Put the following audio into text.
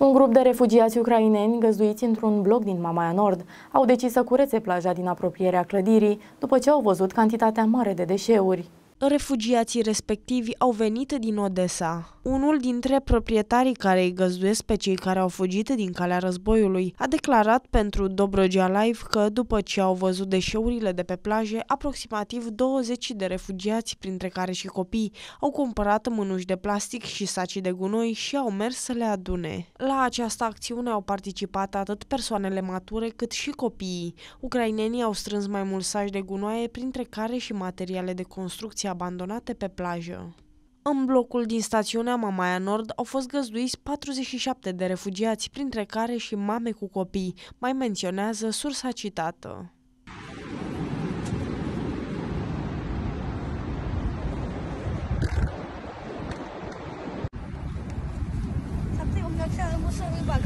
Un grup de refugiați ucraineni găzduiți într-un bloc din Mamaia Nord au decis să curețe plaja din apropierea clădirii după ce au văzut cantitatea mare de deșeuri. Refugiații respectivi au venit din Odessa. Unul dintre proprietarii care îi găzduiesc pe cei care au fugit din calea războiului a declarat pentru Dobrogea Live că după ce au văzut deșeurile de pe plaje, aproximativ 20 de refugiați, printre care și copii, au cumpărat mânuși de plastic și saci de gunoi și au mers să le adune. La această acțiune au participat atât persoanele mature cât și copiii. Ucrainenii au strâns mai mulți saci de gunoaie, printre care și materiale de construcție abandonate pe plajă. În blocul din stațiunea Mamaia Nord au fost găzduiți 47 de refugiați, printre care și mame cu copii, mai menționează sursa citată. Să